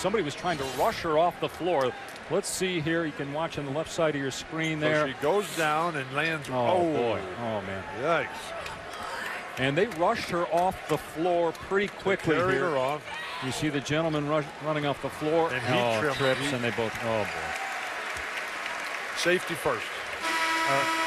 Somebody was trying to rush her off the floor. Let's see here. You can watch on the left side of your screen there. So she goes down and lands. Oh, oh boy. Oh, man. Yikes. And they rushed her off the floor pretty quickly Carried here. her off. You see the gentleman rush, running off the floor. And he oh, trips, he- and they both. Oh boy. Safety first. Uh,